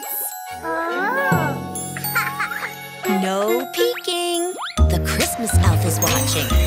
fence. Oh. no peeking. The Christmas elf is watching.